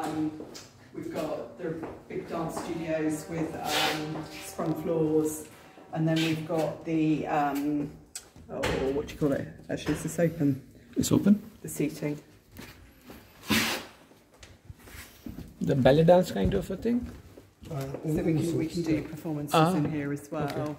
Um, we've got the big dance studios with um, sprung floors, and then we've got the um, oh, what do you call it? Actually, is this open. It's open. The seating. The belly dance kind of a thing. Uh, so we can, we can do performances Ah, in here as well. okay.